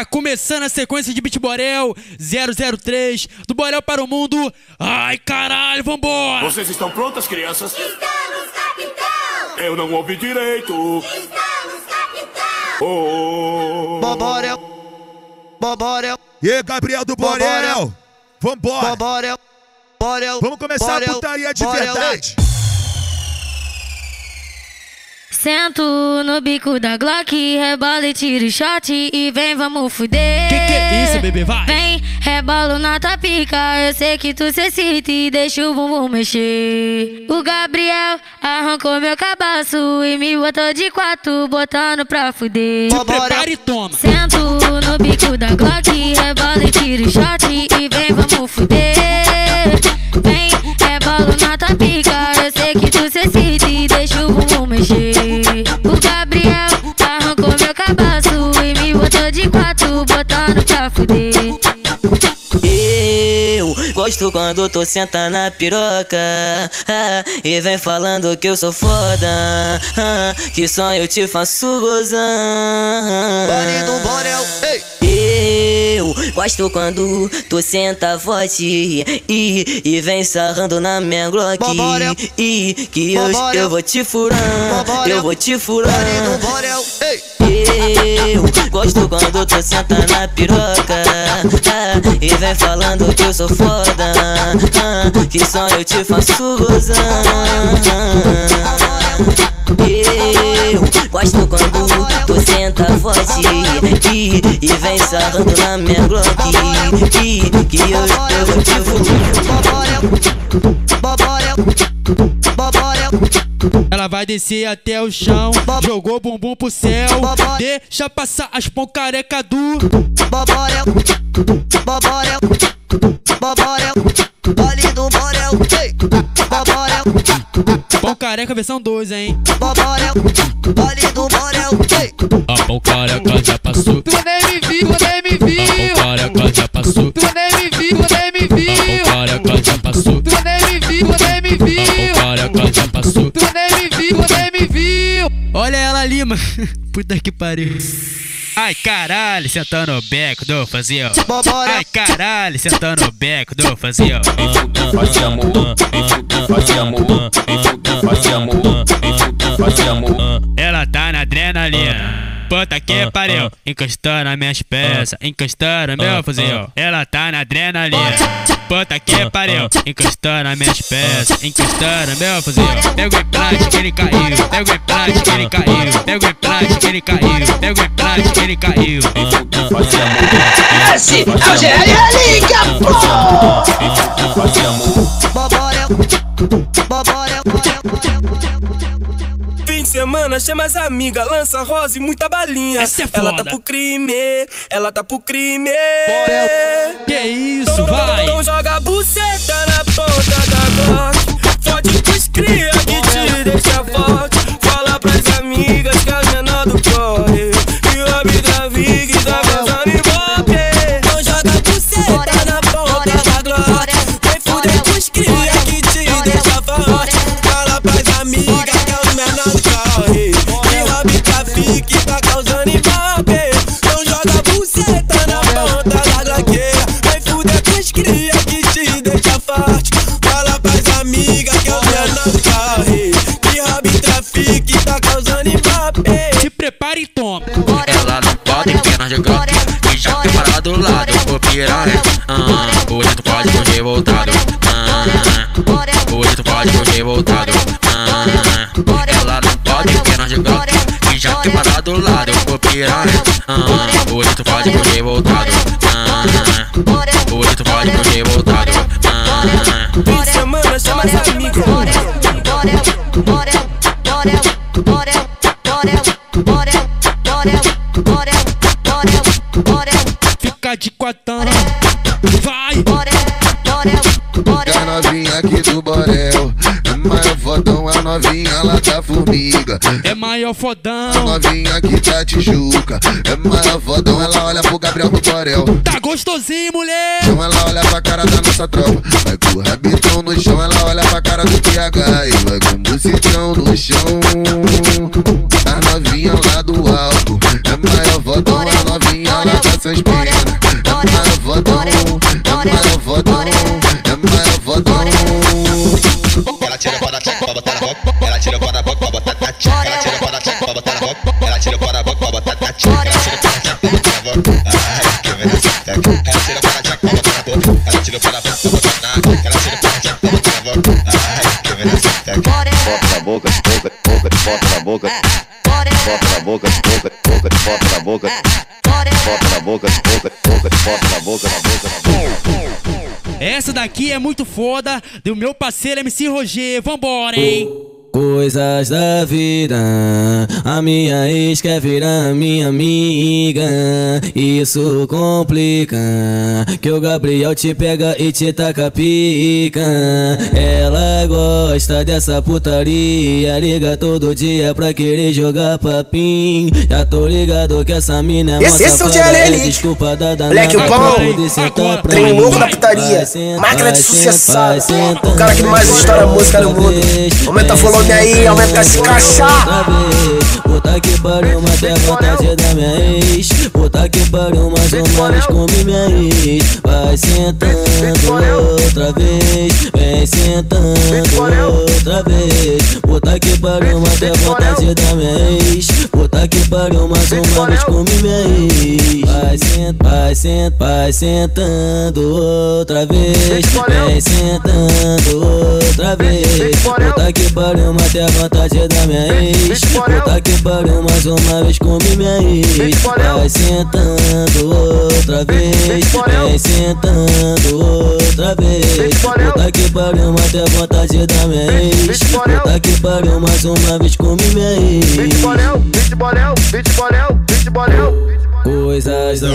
Tá começando a sequência de Beat Borel 003 do Borel para o mundo. Ai, caralho, vambora! Vocês estão prontas, crianças? Estamos, capitão! Eu não ouvi direito. Estamos, capitão! Oh. Boborel, Boborel, E aí, Gabriel do Borel? Vambora! Boborel, Borel. Vamos começar Borel, a putaria de Borel. verdade! Sento no bico da Glock, rebola e tiro shot e vem, vamos fuder. Que que é isso, bebê? Vai! Vem, rebolo na tua pica, eu sei que tu se excita e deixa o bumbum mexer. O Gabriel arrancou meu cabaço e me botou de quatro, botando pra fuder. Se prepara e toma! Sento no bico da Glock, rebola e tiro shot e vem, vamos fuder. Vem, rebolo na tua pica, eu sei que tu se excita bumbum mexer. O Gabriel arrancou meu cabaço e me botou de quatro, botando pra fuder. Eu gosto quando tu senta na piroca ah, E vem falando que eu sou foda ah, Que só eu te faço gozar Bore do Borel, ei. Eu gosto quando tu senta forte e, e vem sarrando na minha Glock. E que eu, Boborel. eu vou te furar, eu vou te furar. Eu gosto quando tu senta na piroca ah, E vem falando que eu sou foda ah, Que só eu te faço gozar Eu gosto quando tu senta forte E, e vem sarrando na minha Glock E que eu, vou te Boborel, Boborel, Boborel. Ela vai descer até o chão, jogou o bumbum pro céu. Deixa passar as pão careca do. Boborel, Boborel, Boborel, Bole do Borel, ei. Boborel, Pão careca versão 2, hein? Boborel, Bole do Borel. A pão careca já passou. Tu nem me viu, tu nem me A pão viu. careca já passou. Tu nem me viu, tu nem me A pão viu. careca já passou. Tu nem me viu, tu nem me A pão viu. careca já passou. Tu nem me viu, tu nem me viu. Olha ela ali, mano. Puta que pariu. Ai caralho, sentando o beco do fazia. Ai caralho, sentando o beco do fazia. Faz amor, Ela tá na adrenalina. Puta que pariu, encostando nas minhas peças, encostando meu fuzil. Ela tá na adrenalina. Puta que pariu, encostando minhas peças, encostando meu fuzil. Pega o implante que ele caiu, pega o implante que ele caiu, pega o implante que ele caiu, pega o implante que ele caiu. Esse é o. Boborel, Boborel, Fim de semana, chama as amigas, lança rosa e muita balinha. Essa é ela tá pro crime, ela tá pro crime. Que isso, Então, vai! então joga a buceta na ponta da Glock. Fode pros cria que te deixa forte. É maior fodão. novinha aqui da Tijuca. É maior fodão, ela olha pro Gabriel do Borel. Tá gostosinho, mulher. Então ela olha pra cara da nossa tropa. Vai com o rabitão no chão, ela olha pra cara do PH. E vai com o bucitão no chão. A novinha lá do boca. Bota na boca, boca, boca, bota na boca, na boca, na boca. Essa daqui é muito foda do meu parceiro MC Roger. Vambora, hein? Coisas da vida, a minha ex quer virar minha amiga. Isso complica, que o Gabriel te pega e te taca pica. Ela gosta dessa putaria, liga todo dia pra querer jogar papim. Já tô ligado que essa mina é Esse- uma esse é o é desculpa da danada Moleque sentar pra trem novo da putaria, máquina de sentar, o cara que mais estoura música no mundo. Aumenta o volume aí, aumenta esse caixa. Puta que pariu, matei a vontade da minha ex. Puta que pariu, mais uma vez comi minha ex. Vai sentando outra vez, vem sentando outra vez. Puta que pariu, matei a vontade da minha ex. Puta que pariu, mais uma vez comi minha ex. Vai sentando, vai sentando, vai sentando outra vez, vem sentando outra vez. Puta que pariu, matei a vontade da minha ex. Puta que pariu, mais uma vez comi minha ex. Vai sentando outra vez, vem sentando outra vez. Puta que pariu, matei a vontade da minha ex. Puta que pariu, mais uma vez comi minha ex. Coisas da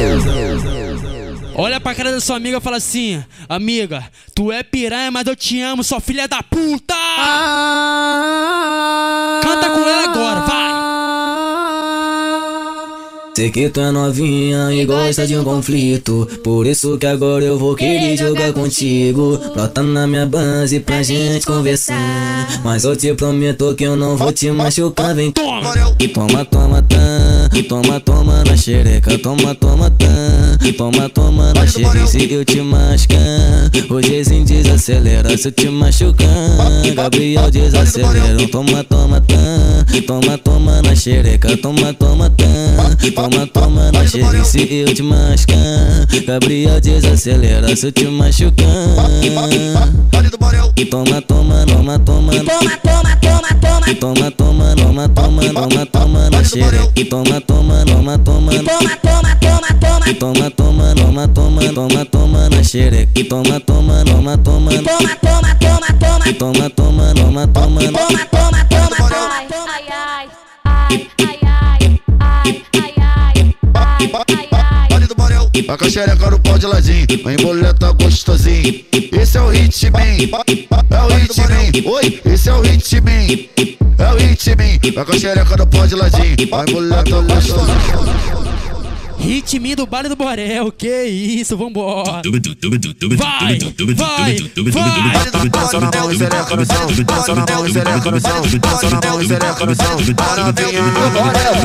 Olha pra cara da sua amiga e fala assim: Amiga, tu é piranha, mas eu te amo, sua filha da puta! Canta com ela agora, vai! Sei que tu é novinha e gosta de um conflito. Por isso que agora eu vou querer jogar contigo. Brota na minha base pra gente conversar. Mas eu te prometo que eu não vou te machucar. Vem e toma, toma, tan E toma, toma na xereca. Toma, toma, tan E toma, toma na xereca. Se eu te machucar Hojezinho desacelera. Se eu te machucar Gabriel desacelera. Toma, toma, tan E toma, toma na xereca. Toma, toma, tan Toma, toma na xereca Se eu te machucar Gabriel desacelera Se eu te machucar E toma, toma, toma, toma Toma, toma, toma, toma. e toma, toma, toma, toma, toma, toma na xereca. E toma, toma, toma, toma, Toma, toma, toma, toma. e toma, toma, toma, toma, toma, toma na xereca. E toma, toma, toma, toma, Toma, toma, toma, toma. e toma, toma, toma, toma, Toma, toma, toma, toma. Ai, ai, ai, ai, ai, Com a xereca no pau de ladinho, vem boleta gostosinho. Esse é o ritmo, é o ritmo. Oi, esse é o ritmo, é o. Vai com a xereca no pau de ladinho, vai boleta gostosinho. Ritminho do baile do Borel, que isso, vambora! Vai, vai, vai! Passa na mão e xereca no chão, passa na mão e xereca no chão, passa na mão e xereca no chão. A novinha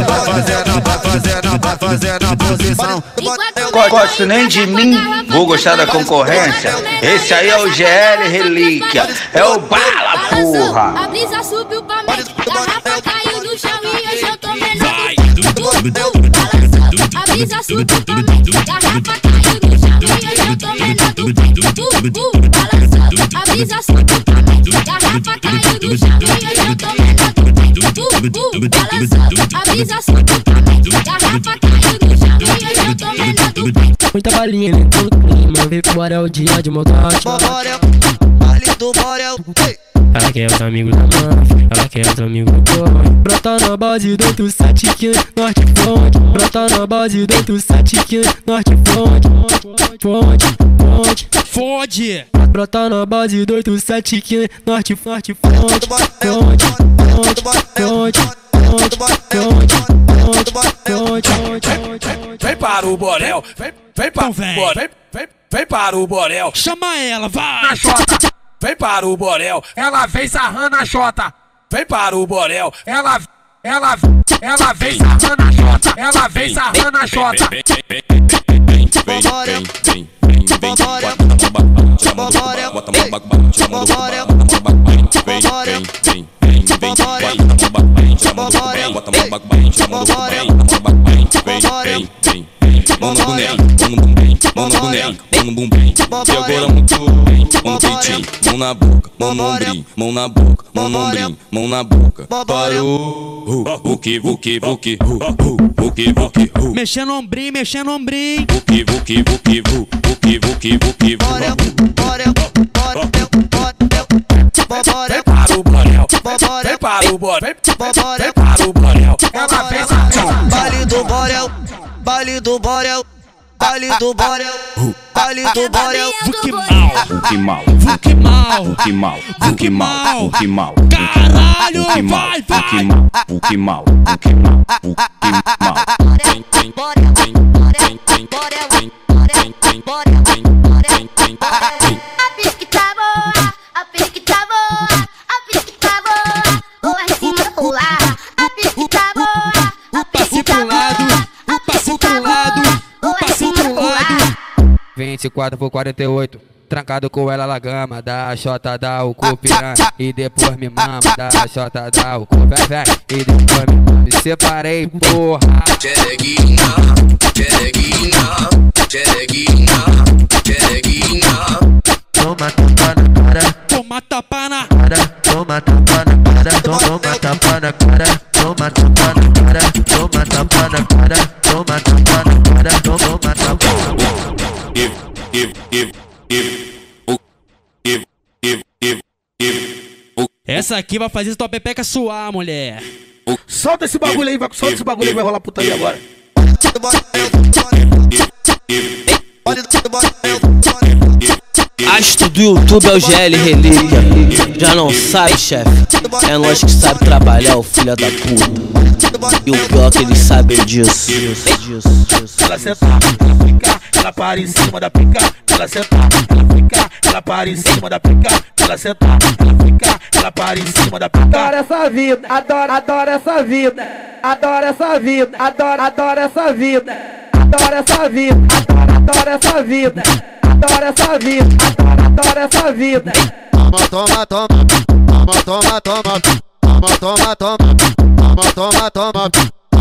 vai fazendo, vai fazendo, vai fazendo a posição. Gosto nem de mim, vou gostar da concorrência. Esse aí é o GL Relíquia, é o Bala, porra. A brisa subiu pra mim, garrafa caiu no chão e hoje eu tô Vai. melhor fiz a super também. Garrafa caiu no chão eu já tô do que. Uh, uh, balançando. A brisa super também. Garrafa caiu no chão eu já tô do que. Garrafa caiu eu do. Muita balinha, né? Todo clima. Vem pro Borel, dia de maldade. Borel, baile do Borel. Ei. Ela quer os amigos da máfia, ela quer os amigos do corre. Brota na base do tu sete que norte fonte. Brota na base do tu sete que norte fonte. Fonte, fonte. Fode! Brota na base do tu sete que norte fonte fonte. Fonte, fonte, fonte, fonte, fonte, fonte, fonte. Vem para o Borel, vem, vem para Então o vem. Borel, vem, vem, vem para o Borel. Chama ela, vai! vem para o Borel, ela vem sarrando a Jota, vem para o Borel, ela ela ela vem sarrando a Jota, ela vem sarrando a Jota. Vambora, vambora, vambora, vambora, vambora. Vambora, vambora, vambora, vambora mão no boneco, mão no bumbum, segura muito bem, mão no peitinho, mão na boca, mão no ombrinho, mão na boca, mão no ombrinho, mão na boca, parou, vuki, vuki, vuki, vuki, vuki, mexendo ombrinho, mexendo ombrinho, vuki, vuki, vuki, vuki, vuki, vuki, bora, bora, bora, bora, bora, para o borel, vem para o borel, vem para o borel, é do borel, vale do borel baile do Borel, baile do Borel. Que mal, que mal, que mal. que mal, que mal, que mal. Caralho, O que mal, vai, o que mal, o que mal, o que mal, o que mal. Vem, vem, vem, vem, 24 por 48. Trancado com ela lagama, dá a xota, dá o cu piranha E depois me mama, dá a xota, dá o cu vem, vem E depois me mama, me separei, porra. Xereguinha, xereguinha, xereguinha, xereguinha. Toma tapa na cara, Toma tapa na cara, toma tapa na cara, toma tapa na cara, toma tapa na cara, toma tapa na cara, Essa aqui vai fazer tua pepeca suar, mulher. Solta esse bagulho aí, vai, solta esse bagulho aí, vai rolar putaria agora. Astro do YouTube é o GL Relíquia. Já não sabe, chefe. É nós que sabe trabalhar, o filho da puta. E o pior é que eles sabem disso. Ela senta, ela fica, ela para em cima da pica. Ela senta, ela fica, ela para em cima da pica. Ela senta, ela fica, ela para em cima da pica. Adoro essa vida, adoro, adoro essa vida Adoro essa vida, adoro, adoro essa vida Adoro essa vida, adoro, adoro essa vida Adoro essa vida, adoro essa vida Toma, toma, toma, toma, toma, toma, toma, toma, toma, toma, toma, toma, toma, toma,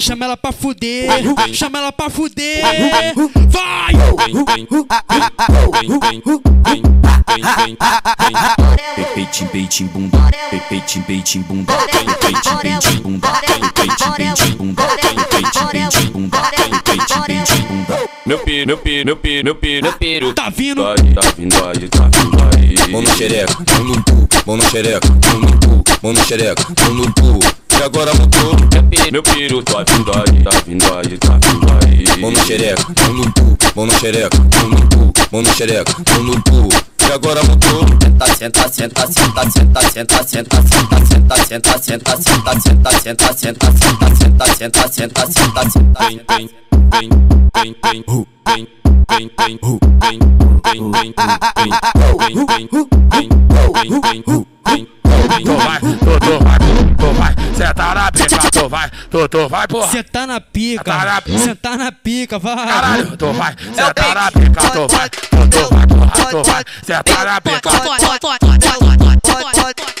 chama ela pra fuder, chama ela pra fuder, vai! Peitinho, peitinho, bunda, peitinho, peitinho, bunda, peitinho, peitinho, bunda, peitinho, peitinho, bunda, peitinho, peitinho, bunda, peitinho, peitinho, bunda. Meu pi, meu pi, meu pi, meu pi, meu piro. Tá vindo, tá vindo aí, tá vindo aí. Mão no xereca, mão no cu, mão no xereca, mão no cu, mão no xereca, mão no cu. E agora mudou, meu piro, tá vindo aí, tá vindo aí, tá vindo aí. Mão no xereca, mão no cu, mão no xereca, mão no cu, mão no xereca, mão no cu. E agora mudou. Senta, senta, senta, senta, senta, senta, senta, senta, senta, senta, senta, senta, senta, senta, senta, senta, senta, senta, senta, senta, Bem, bem, bem, bem, bem, hu, bem, bem, bem, hu, bem, bem, bem, hu, bem, bem, bem, hu, bem, bem, bem, Tu vai, tu, tu vai, tu vai, senta na pica, tu vai, tu, tu vai, porra. Na pica. Sentar na pica. Sentar na pica, vai. Caralho, tu vai, senta na pica, tu vai, tu, tu vai, porra, tu vai, senta na pica. Então faz, pode, pode, pode, pode, pode, pode, pode, pode,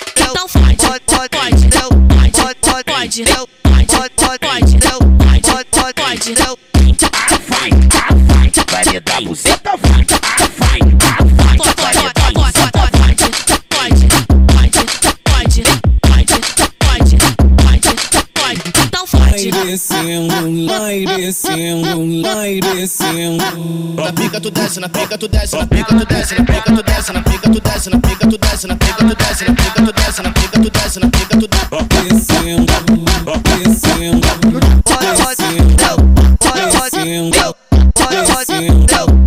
Vai, vai, vai me dar buceta, vai, vai, vai, vai me dar buceta, descendo, vai descendo, vai descendo. Na pica tu desce, na pica tu desce, na pica tu desce, na pica tu desce, na pica tu desce, na pica tu desce, na pica tu desce, na pica tu desce, na pica tu desce, na pica tu desce. Descendo, descendo, descendo, descendo, descendo.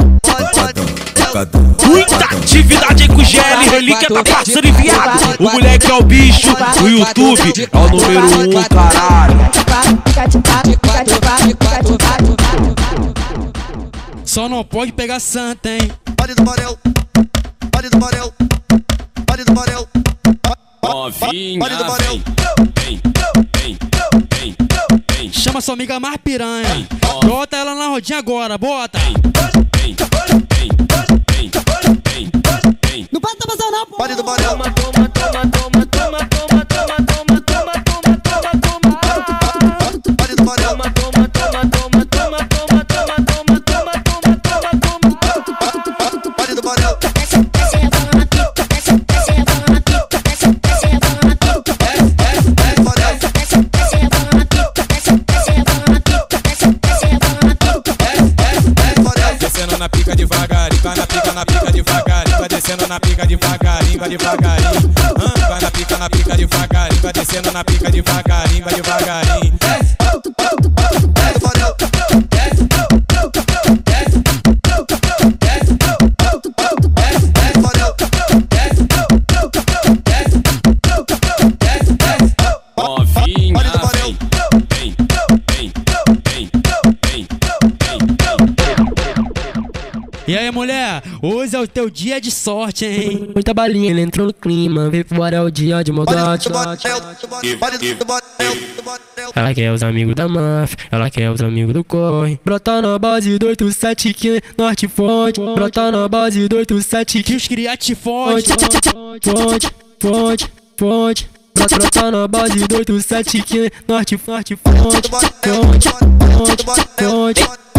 Muita atividade aí com o GL, relíquia tá passando em viado. O moleque é o bicho, o YouTube é o número um, caralho. Só não pode pegar santa, hein? Pode do Borel, do Borel, do Borel. Novinha, Pode do Borel. vem, vem, vem, vem, Chama sua amiga mais piranha. Bota ela na rodinha agora, bota. vem, vem, vem, vem, pode passar não, pô. Pode do Borel. Toma, toma, toma, toma, toma, toma, toma, toma, toma, toma, toma, toma. Pode do Borel. Toma, toma, toma, toma, toma, toma, toma, toma, toma, toma, toma, toma. Pode do Borel. Descendo na pica devagarinho, vai na pica, na pica devagarinho, vai descendo na pica devagarinho, vai devagarinho. Ah, vai na pica, na pica devagarinho, vai descendo na pica devagarinho, vai devagarinho. Aí, mulher? Hoje é o teu dia de sorte, hein? Muita balinha, ele entrou no clima. Vem fora é o dia de maldade. Ela quer os amigos da máfia, ela quer os amigos do corre. Brota na base do 87 que norte fonte. Brota na base do 87 que os criate fonte. Fonte, fonte, fonte. Brota, na base do 87 que norte, norte, fonte. Fonte, fonte, fonte,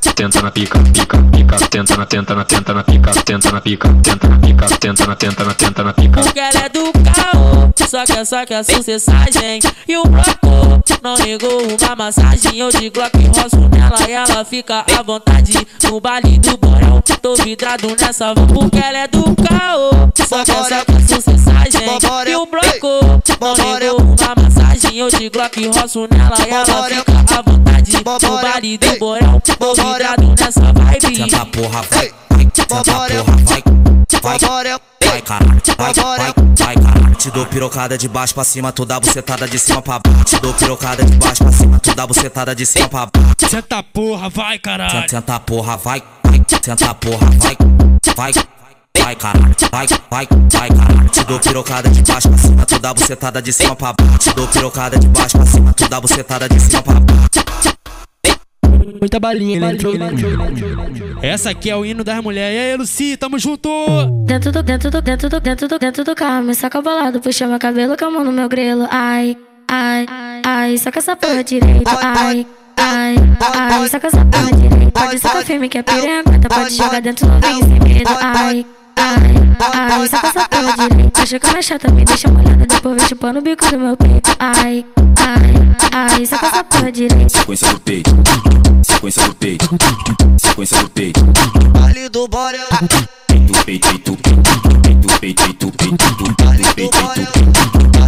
Tenta na pica, pica, pica, tenta na, tenta na, tenta na pica, tenta na pica, tenta na pica, tenta na, tenta na, tenta na pica. Porque ela é do caô, só quer, só quer sucessagem. E o bloco não negou uma massagem. Eu de Glock roço nela e ela fica à vontade. No baile do borão, tô vidrado nessa van. Porque ela é do caô, só quer, só quer sucessagem. E o bloco não negou uma massagem. Eu de Glock roço nela e ela fica à vontade. No baile do borão, tô vidrado nessa vibe Senta porra, vai, vai, senta porra, vai, vai, vai, caralho, vai, vai, vai, caralho. Te dou pirocada de baixo pra cima, tu dá bucetada de cima pra baixo. Te dou pirocada de baixo pra cima, tu dá bucetada de cima pra baixo. Senta porra, vai, caralho. Senta porra, vai, vai, senta porra, vai, vai. Vai caralho, vai, vai, vai caralho. Te dou pirocada de baixo pra cima, tu dá bucetada de cima pra baixo. Te dou pirocada de baixo pra cima, tu dá bucetada de cima pra baixo. Muita balinha, ele entrou. Essa aqui é o hino das mulheres. E aí, Lucy, tamo junto! Dentro do, dentro do, dentro do, dentro do, dentro do carro, me saca bolado, puxa meu cabelo com a mão no meu grelo. Ai, ai, ai, saca essa porra direito. Ai, ai, ai, saca essa porra direito. Pode sacar firme que é piranha, aguenta, pode jogar dentro do vinho sem medo. Ai, ai, ai, saca essa porra direito. Acha que ela é chata, me deixa molhada, depois vem chupando o bico do meu peito. Ai, ai, ai, saca essa porra direito. Sequência do peito, sequência do peito, sequência do peito. Ali do Borel. Peito, peito, peito, peito, peito.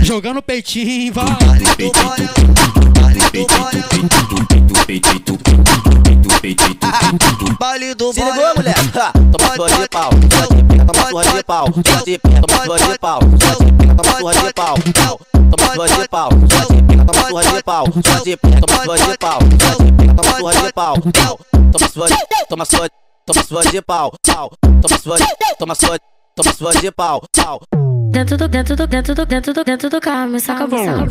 Jogando peitinho, vai. Baile do Se ligou, mulher? Toma surra de pau, de toma surra de pau, toma surra de pau, toma surra de pau, toma surra de pau, toma surra de pau, toma surra de pau, só de pica, toma surra de pau, toma surra de, toma surra, toma surra de pau, pau, toma surra de, toma surra, toma surra de pau, pau. Dentro do, dentro do, dentro do, dentro do, dentro do carro, me saca bolado.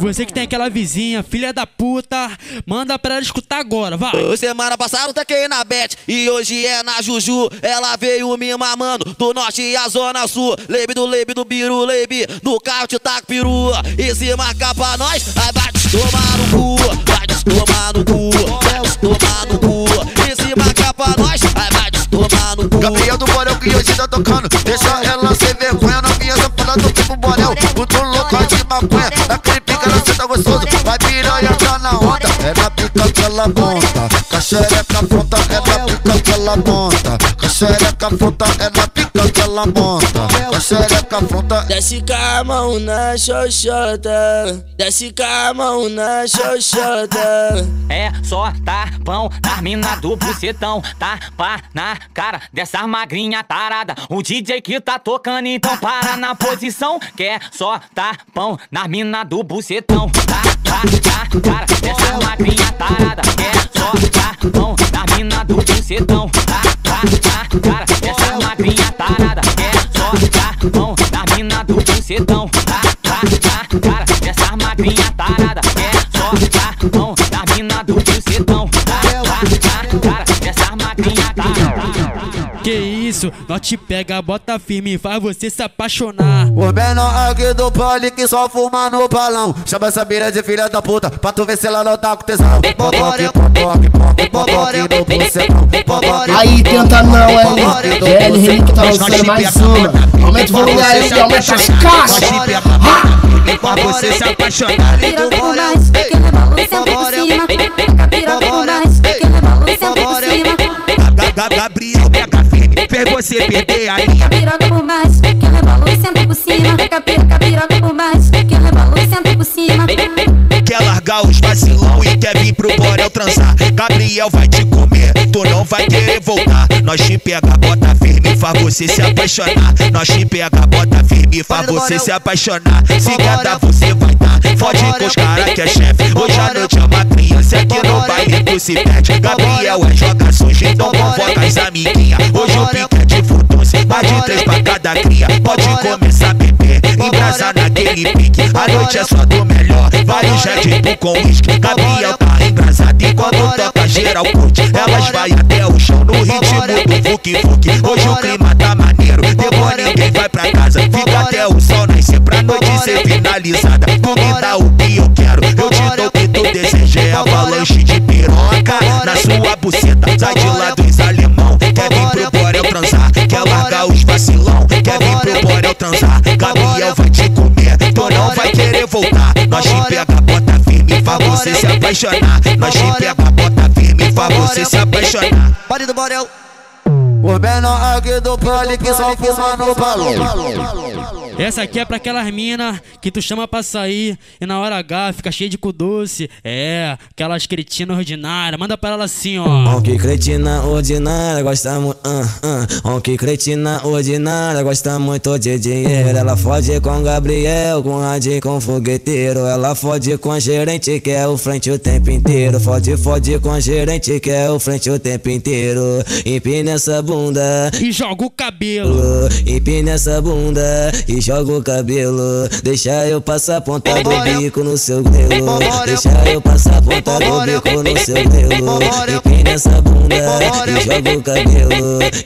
Você que tem aquela vizinha, filha da puta, manda pra ela escutar agora, vai. Semana passada eu taquei na Bet e hoje é na Juju. Ela veio me mamando do norte e a zona sul. Lebe do lebe do biru, lebe no carro te taco perua. E se marcar pra nós, aí vai te tomar no cu, vai te tomar no cu, vai te tomar no cu. E se marcar pra nós, Gabriel do Borel que hoje tá tocando. Deixa ela sem vergonha, novinha safada do tipo Borel. Muito louca de maconha, naquele pica ela senta gostoso. Vai piranha, tá na onda. É na pica que ela monta, com a xereca pronta. É na pica que ela monta, xereca afronta, é na pica que ela monta. A xereca afronta. Desce com a mão na xoxota. Desce com a mão na xoxota. É só tapão na mina do bucetão. Tapa na cara dessa magrinha tarada. O DJ que tá tocando, então para na posição. Quer só tapão na mina do bucetão. Tapa na cara dessa magrinha tarada. Quer só tapão na mina do bucetão. Do bucetão. Tapa na cara dessa magrinha tarada. Quer só tapão na mina do bucetão. Tapa na cara dessa magrinha tarada. Que isso, nós te pega, bota firme, faz você se apaixonar. O menor aqui do pole que só fuma no balão. Chama essa mira de filha da puta, pra tu ver se ela não tá com tesão. Aí tenta não, hein? GL Relíquia tá lançando mais uma. Aumenta o volume aí, aumenta as caixas. Pra você se apaixonar. Piroca por mais, que leva luz sempre por cima. Piroca por mais, que leva luz sempre por cima. Gabriel fez você perder a linha. Piroca por mais, que leva luz sempre por cima. Piroca, piroca por mais, que leva luz sempre por cima. Quer largar os vacilão e quer vir pro Borel transar. Gabriel vai te comer, tu não vai querer voltar. Nós te pega, bota firme, faz você se apaixonar. Nós te pega, bota firme, faz você se apaixonar. Se dar, você vai. Fode com os cara que é chefe. Hoje à noite é uma criança aqui no baile tu se perde. Gabriel é joga sujo, então convoca as amiguinhas. Hoje o pique é de futuce, mais de três pra cada cria. Pode começar a beber, embrasar naquele pique. A noite é só do melhor, vários Bull com uísque. Gabriel tá embrasado e quando toca geral curte. Elas vai até o chão no ritmo do Fuk Fuk. Hoje o clima tá maneiro, depois ninguém vai pra casa. Fica até o sol nascer pra noite ser finalizada. Tu me dá o que eu quero, eu te dou o que tu deseja. É avalanche de piroca na sua buceta. Sai de lá dos alemão, quer vir pro Borel transar. Quer largar os vacilão, quer vir pro Borel transar. Gabriel vai te comer, tu não vai querer voltar. Nós te pega, bota firme, faz você se apaixonar. Nós te pega, bota firme, faz você se apaixonar. Pode do Borel. O menor aqui do pole que só fuma no balão. Essa aqui é pra aquelas mina que tu chama pra sair e na hora H fica cheia de cu doce. É, aquelas cretinas ordinárias. Manda pra ela assim, ó. Que cretina ordinária gosta muito. Uh, uh. On que cretina ordinária gosta muito de dinheiro. Ela fode com Gabriel, com Radinho, com fogueteiro. Ela fode com gerente que é o frente o tempo inteiro. Fode, fode com gerente que é o frente o tempo inteiro. Empina essa bunda e joga o cabelo. Empina essa bunda e joga o cabelo. Deixa eu passar a ponta do bico no seu grelo. Deixa eu passar a ponta do bico no seu grelo. Empina essa bunda e joga o cabelo.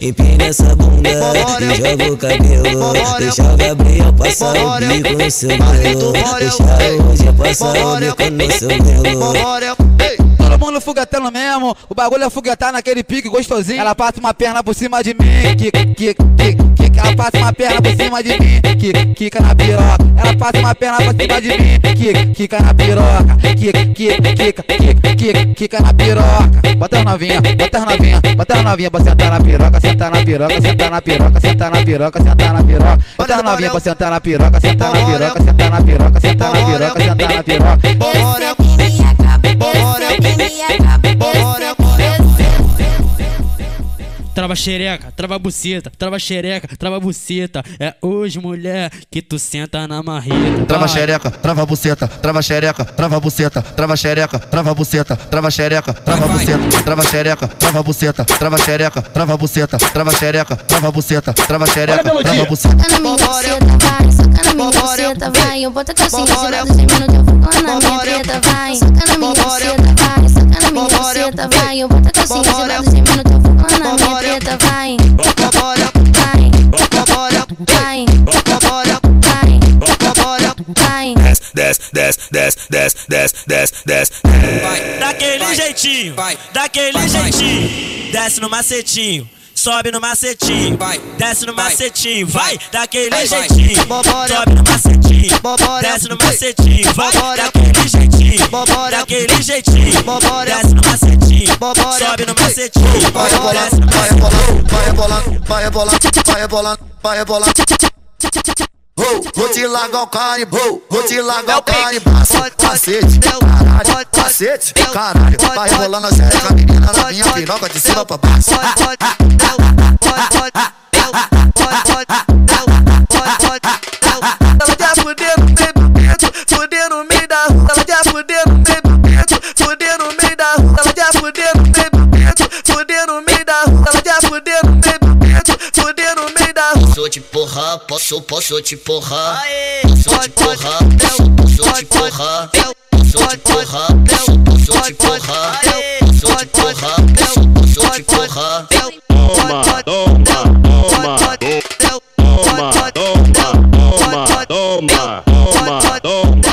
Empina essa bunda e joga o cabelo. Deixa o Gabriel passar o bico no seu grelo. Deixa hoje passar o bico no seu grelo. Todo mundo foguetando mesmo, o bagulho é foguetar naquele pique gostosinho. Ela passa uma perna por cima de mim, que, que, que, ela passa uma perna por cima de mim, que, quica na piroca. Ela passa uma perna por cima de mim, que, quica na piroca, que, quica, que, que, quica na piroca. Bota as novinha, bota as novinha, bota as novinha pra sentar na piroca, sentar na piroca, sentar na piroca, sentar na piroca, sentar na piroca. Bota as novinha pra sentar na piroca, sentar na piroca, sentar na piroca, sentar na piroca, sentar na piroca. Esse é o Trava xereca, trava buceta, trava xereca, trava buceta. É hoje, mulher, que tu senta na marreta. Trava xereca, trava buceta, trava xereca, trava buceta, trava xereca, trava buceta, trava xereca, trava buceta, trava xereca, trava buceta, trava xereca, trava buceta, trava xereca, trava buceta, trava xereca, trava buceta. Soca na minha buceta, vai, soca na minha buceta, vai. Eu boto a calcinha de lado, gemendo, eu vou lá na minha treta, vai. Soca na minha buceta, vai, soca na minha buceta, vai. Eu boto a calcinha de lado, gemendo, eu vou lá na minha treta, vai. Vai, vai, vai, vai. Desce, desce, desce, desce, desce, desce, desce. Vai, daquele jeitinho, vai, daquele jeitinho. Desce no macetinho. Sobe no macetinho, vai, desce no macetinho, vai, daquele jeitinho. Sobe no macetinho, macetinho, desce no macetinho, vai daquele jeitinho, daquele jeitinho, desce no macetinho, sobe no macetinho, Vai desce rebolando, no vai rebolando, vai rebolando, vai rebolando, vai rebolando, vai rebolando. Vou, vou te largar o carimbou, vou te largar o carimbaço, cacete, caralho, cacete, caralho, vai rebolando a xereca, menina na minha piroca de cima pra baixo. Posso, posso te porrar. Posso te porrar, posso, te porrar. Posso te porrar, posso, te porrar. Posso te porrar, posso, te porrar. Toma, toma, toma, toma, toma, toma, toma, toma.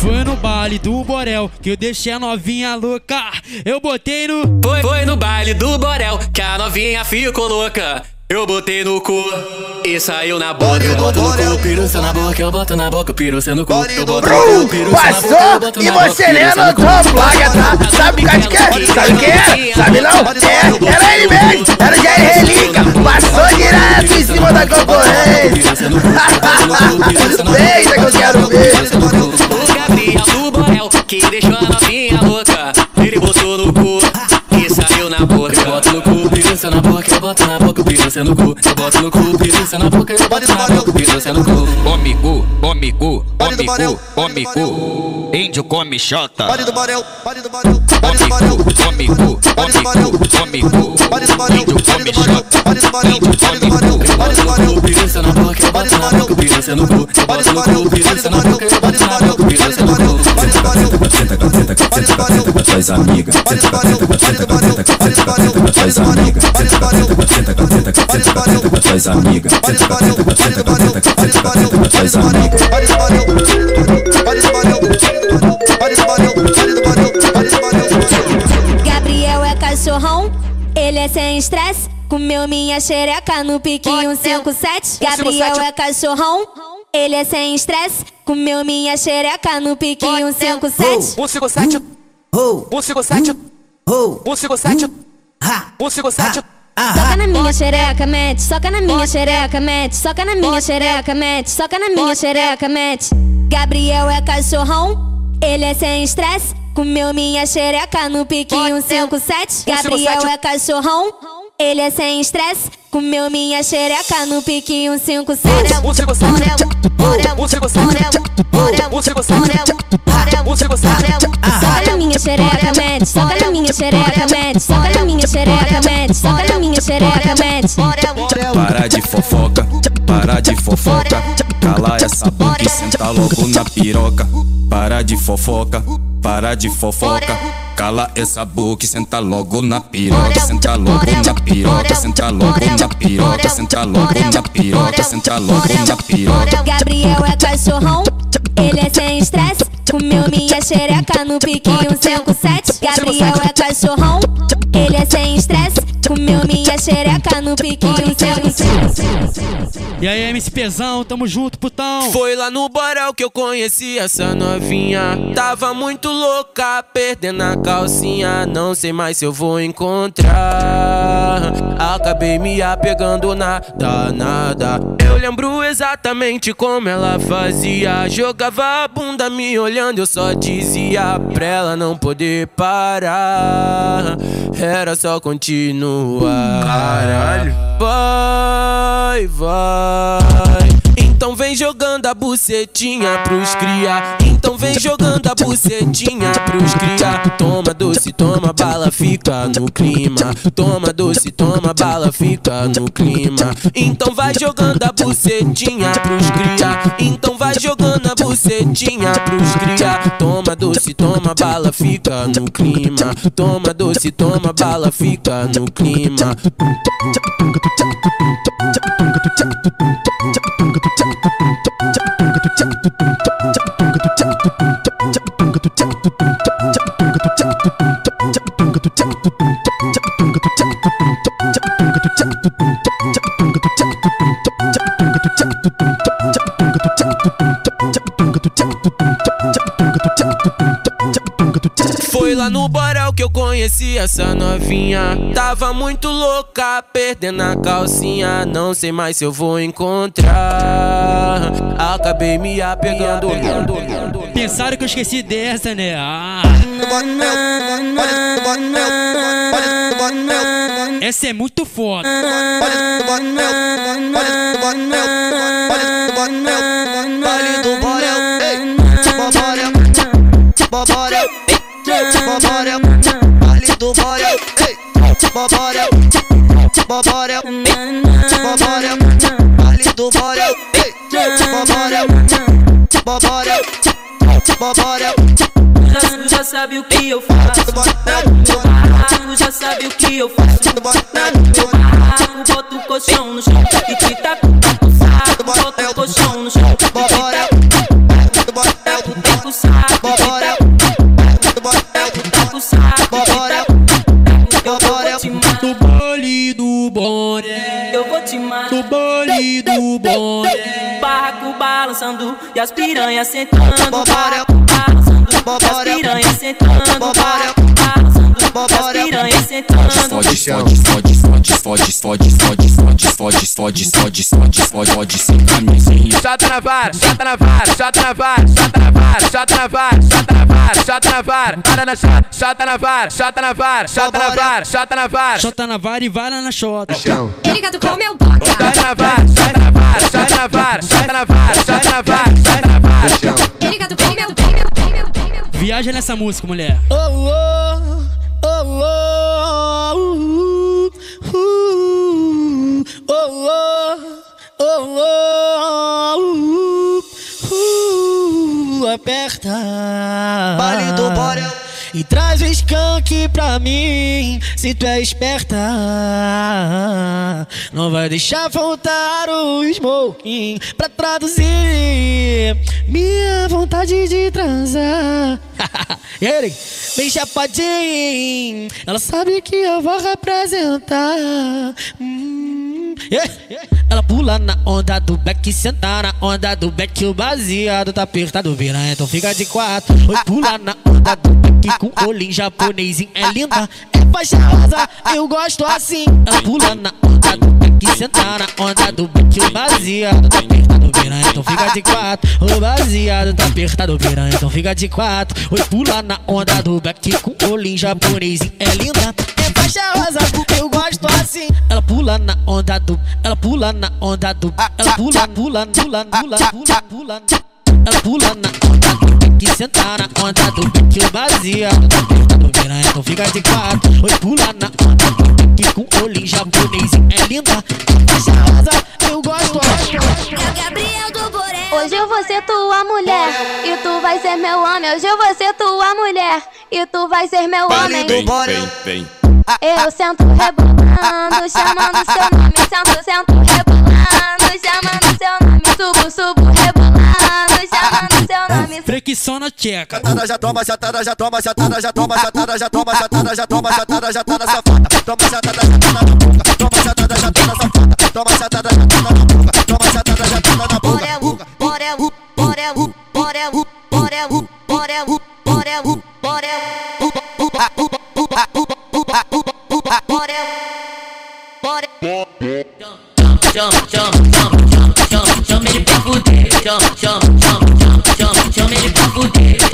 Foi no baile do Borel que eu deixei a novinha louca. Eu botei no. Foi, foi no baile do Borel que a novinha ficou louca. Eu botei no cu e saiu na boca. Eu boto no cu, piruça na boca, eu boto na boca, piruça no cu. Eu boto no cu, piruça na boca, eu boto Passou e você nem piruça no cu. anotou a placa, tá? Sabe o que é? Sabe o que é? Sabe não? É, era ele mesmo, era o Jair Relíquia. Passou direto em cima da concorrência. Beija que eu quero ver. O Gabriel do Borel que deixou a novinha louca. Ele botou no cu e saiu na boca. Piruça na boca, eu boto na boca, piruça no cu. Eu boto no cu, piruça na boca, eu boto na boca, piruça no cu. Come cu, come cu, come cu, come cu. Índio come xota. Pode do Borel, pode do Borel, Come cu, come cu, come cu, come cu. Índio come xota. Índio come cu. Pode do Borel, piruça na boca, eu boto na boca, piruça no cu. Eu boto no cu, piruça na boca, eu boto na boca, piruça no cu. Senta, senta, senta, senta, senta com as tuas amigas. Senta, senta, senta, senta, senta com as tuas amigas. Senta, senta, senta, senta, senta com as tuas amigas. Senta, senta, senta, senta com as tuas amigas. Gabriel é cachorrão, ele é sem estresse. Comeu minha xereca no piquinho 57. Gabriel é cachorrão, ele é sem estresse. Comeu minha xereca no piquinho 57. 157 157 157 157 Soca na minha xereca, mete, soca na minha xereca, mete, soca na minha xereca, mete, soca na minha xereca, mete. Gabriel é cachorrão, ele é sem estresse. Comeu minha xereca no piquinho 57. Gabriel é cachorrão, ele é sem estresse. Comeu minha xereca no piquinho 57. 157 157 157 Soca na. Para de fofoca, para de fofoca. Cala essa boca e senta logo na piroca. Para de fofoca, para de fofoca. Cala essa boca e senta logo na piroca. Senta logo na piroca, senta logo na piroca, senta logo na piroca, senta logo na piroca. Gabriel é cachorrão, ele é sem estresse. Comeu minha xereca no piquinho 57. Gabriel é cachorrão, ele é sem estresse. Comeu minha xereca no piquinho 57. E aí, MC Pesão, tamo junto, putão. Foi lá no Borel que eu conheci essa novinha. Tava muito louca, perdendo a calcinha. Não sei mais se eu vou encontrar. Acabei me apegando na danada. Eu lembro exatamente como ela fazia. Jogava a bunda me olhando, eu só dizia pra ela não poder parar. Era só continuar. Caralho. Vai, vai. Então vem jogando a bucetinha pros cria. Então vem jogando a bucetinha pros cria. Toma doce, toma bala, fica no clima. Toma doce, toma bala, fica no clima. Então vai jogando a bucetinha pros cria. Então vai jogando a bucetinha pros cria. Toma doce, toma bala, fica no clima. Toma doce, toma bala, fica no clima. Thank you. Tum lá no borel que eu conheci essa novinha. Tava muito louca, perdendo a calcinha. Não sei mais se eu vou encontrar. Acabei me apegando. Pensaram que eu esqueci dessa, né? Ah. Essa é muito foda. Vale do Borel, ei, Borel, Borel, Boborel, vale do Borel, Boborel, Boborel, Boborel, vale do Borel, Boborel, Boborel, Boborel. Já sabe o que eu faço, já sabe o que eu faço, boto o colchão no chão e as piranhas sentando. Bora, tá, tá, tá. as piranhas sentando. Bora, sentando Fode, fode, fode, fode, fode, fode, fode, fode, fode, fode, fode, fode, fode, fode, sem camisinha. Chata na vara, chata na vara, chata na vara, chata na vara, chata na vara, chata na. Chota na vara e vara na chota. Chata na. Viaja nessa música, mulher. Oh, oh, oh, oh, E traz o skunk pra mim, se tu é esperta. Não vai deixar faltar o smoking pra traduzir minha vontade de transar. Ele, bem chapadinho, ela sabe que eu vou representar. Hum, yeah. Ela pula na onda do back, senta na onda do back, o baseado tá apertado, vira, então fica de quatro. Oi, pula na onda do back com olhinho japonesinho, é linda, faixa rosa, eu gosto assim. Ela pula na onda do back, senta na onda do o baseado tá apertado, vira, então fica de quatro. O baseado tá apertado, vira, então fica de quatro. Oi, pula na onda do back com olhinho japonesinho, é linda, é faixa rosa, eu gosto assim. Ela pula na onda do, ela pula na onda do, ela pula, pula, pula, pula, pula, pula. Ela pula na onda do que senta na onda do que o baseado vira, então fica de quatro. Oi, pula na que com olhinho japonesinho, é linda, é faixa rosa, eu gosto assim. Gabriel do Borel. Hoje eu vou ser tua mulher e tu vai ser meu homem. Hoje eu vou ser tua mulher e tu vai ser meu homem. Vem, vem, vem. Eu sento rebolando, chamando seu nome. Sento, sento rebolando, chamando seu nome. Subo, subo rebolando, chamando seu nome. Fricção tcheca. Chatada já toma, chatada já toma, chatada já toma, chatada já toma, chatada já toma, chatada já tá na safada. Toma chatada já tá na boca, toma chatada já na safada. Toma chatada já tá na boca, toma chatada já tá na boca. Borel, borel, borel, borel, borel, borel, borel, borel, borel, borel. Chama, chama, chama,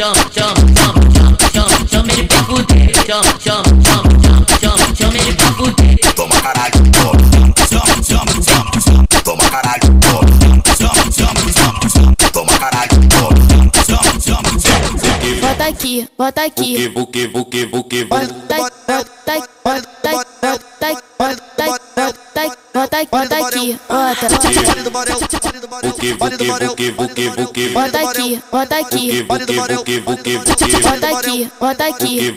Chama, chama, chama, chama, chama, chama ele pra fuder Chama, chama, chama, chama, chama, chama ele pra fuder Toma caralho, toma, chama, chama, chama, chama, toma caralho, toma, chama, chama, chama, chama, toma caralho, toma, chama, chama, chama. Bota aqui, bota aqui. Vuque, vuque, vuque, vuque, Bota, bota, bota, bota, bota, bota, bota aqui, bota que vuki, vuki, que vuki. Bota aqui, bota aqui. que vuki, vuki, que Bota aqui, bota aqui.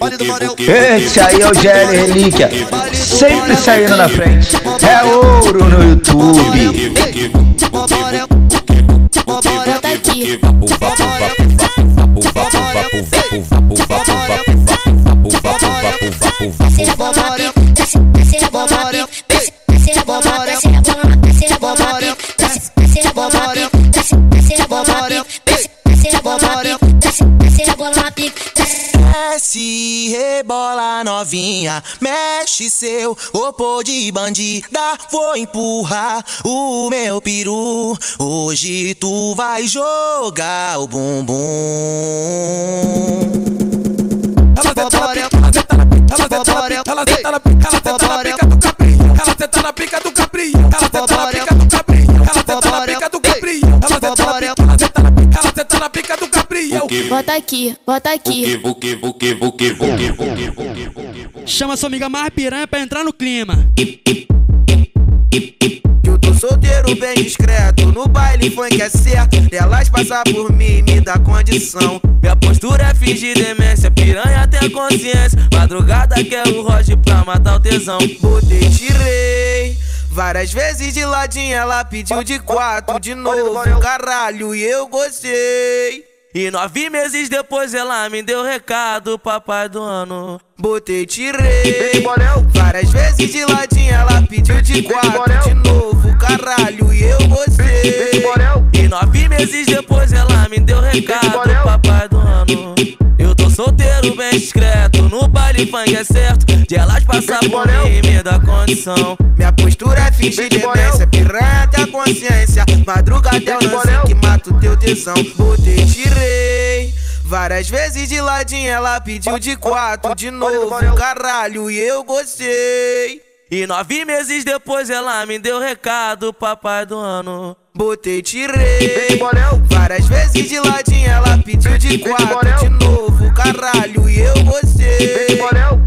Esse aí é o GL Relíquia. Sempre saindo na frente. É ouro no YouTube. Bota aqui. Desce, desce, desce, desce, desce, desce, desce, desce a bola na pica, desce, desce a bola na pica, desce, desce a bola na pica, desce. Desce, rebola novinha, mexe seu corpo de bandida. Vou empurrar o meu peru. Hoje tu vai jogar o bumbum. Ela senta na pica, ela senta na pica, ela senta na pica, ela senta na pica, do caprinha, ela senta na pica do caprinha, ela senta na pica do caprinha, ela senta na pica do caprinha, ela senta na pica, senta na pica do caprinha. Bota aqui, bota aqui. Chama sua amiga mais piranha pra entrar no clima. Eu tô solteiro bem discreto, no baile funk é certo. Elas passar por mim me dá condição. Minha postura é fingir demência, piranha tem consciência. Madrugada quer o Roger pra matar o tesão. Botei, tirei. Várias vezes de ladinho ela pediu de quatro de novo, caralho, e eu gostei. E nove meses depois ela me deu recado, papai do ano. Botei, tirei. Várias vezes de ladinho ela pediu de quatro de novo, caralho, e eu gostei. E nove meses depois ela me deu recado, papai do ano. Eu tô solteiro, bem discreto, no baile funk é certo. De elas passar por mim e me dá condição. Minha postura é fingir demência, piranha tem a consciência. Madrugada é o lance que mata o teu tesão. Botei, tirei. Várias vezes de ladinho ela pediu de quatro de novo, caralho, e eu gostei. E nove meses depois ela me deu recado, papai do ano. Botei, tirei. Várias vezes de ladinho ela pediu de quatro de novo, caralho, e eu gostei.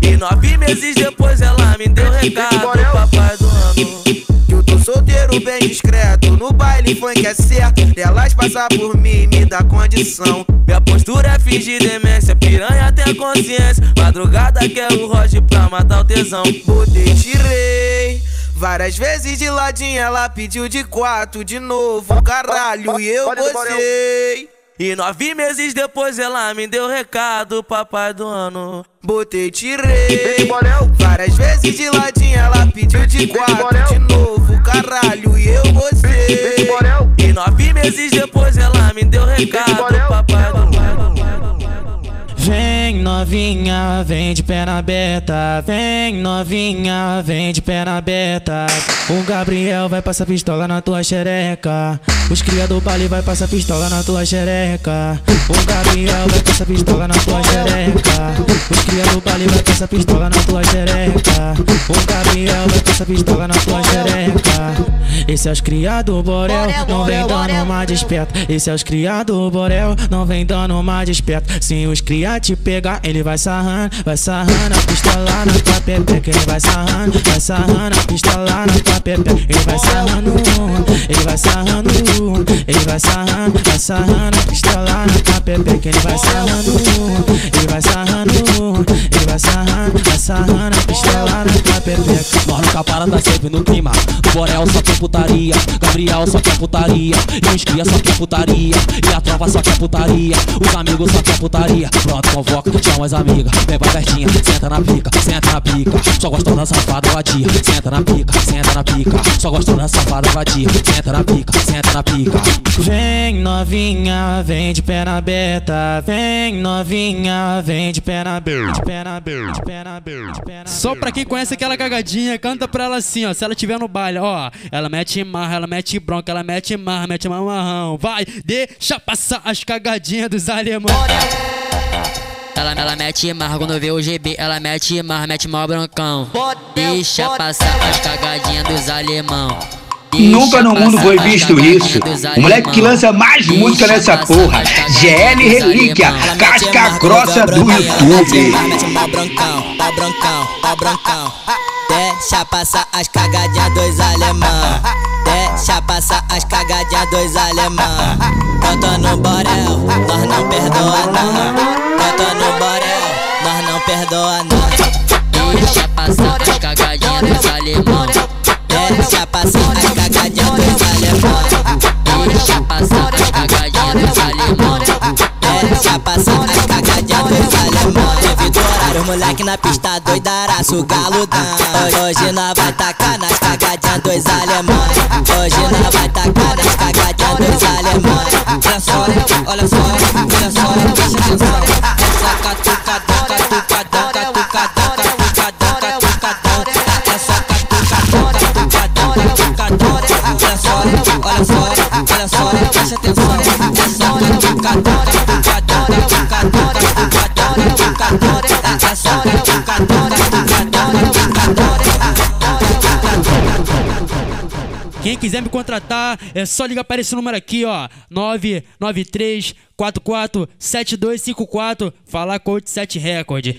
E nove meses depois ela me deu recado, papai do ano. Eu tô solteiro bem discreto, no baile funk é certo. Elas passar por mim me dá condição. Minha postura é fingir demência, piranha tem consciência. Madrugada quer o Roger pra matar o tesão. Botei, tirei. Várias vezes de ladinho ela pediu de quatro de novo, caralho, e eu gostei. E nove meses depois ela me deu recado, papai do ano. Botei, tirei. Várias vezes de ladinho ela pediu de quatro de novo, caralho, e eu gostei. E nove meses depois ela me deu recado, papai do ano. Vem novinha, vem de perna aberta. Vem novinha, vem de perna aberta. O Gabriel vai passar pistola na tua xereca. Os cria do baile vai passar pistola na tua xereca. O Gabriel vai passar pistola na tua xereca. Os cria do baile vai passar pistola na tua xereca. O Gabriel vai passar pistola na tua xereca. Esse é os cria do Borel, não vem dando uma desperta. Esse é os cria do Borel, não vem dando uma desperta. Se os te pegar, ele vai sarrando, vai sarrando a pistola na tua pepeca. Ele vai sarrando, vai sarrando a pistola na tua pepeca. Ele vai sarrando, ele vai sarrando, ele vai sarrando, vai sarrando a pistola na tua pepeca. Ele vai sarrando, ele vai sarrando, ele vai sarrando, vai sarrando a pistola na tua pepeca. Nós nunca para, tá sempre no clima. O Borel só quer putaria, Gabriel só quer putaria. E os cria só quer putaria. E a tropa só quer putaria. Os amigos só quer putaria. Pronto, convoca, chama as amigas. Vem pra pertinho, senta na pica, senta na pica. Só gostou da safada vadia. Senta na pica, senta na pica. Só gostou da safada vadia. Senta na pica, senta na pica. Vem novinha, vem de perna aberta. Vem novinha, vem de perna aberta. Perna aberta, perna aberta, Só pra quem conhece aquela cagadinha, canta pra ela assim, ó. Se ela tiver no baile, ó. Ela mete marra, ela mete bronca, ela mete marra, mete mamarrão. Vai, deixa passar as cagadinhas dos alemães. Ela, ela mete marra quando vê o GB, ela mete marra, mete mó broncão. Deixa passar as cagadinhas dos alemão. Nunca no mundo foi visto isso. O moleque que lança mais música nessa porra. GL Relíquia, casca grossa do YouTube. Deixa passar as cagadinhas dos alemão. Deixa passar as cagadinhas dos alemão. Canta no borel, nós não perdoa não. Moleque na pista doidaraço galudão. Hoje nós vai tacar nas cagadinhas dos alemães. Hoje nós vai tacar nas cagadinhas dos alemães. Olha só, olha só, olha só, presta atenção. Essa catucadora Quem quiser me contratar, é só ligar para esse número aqui, ó. 993 44 7254. Falar com o 7 Record.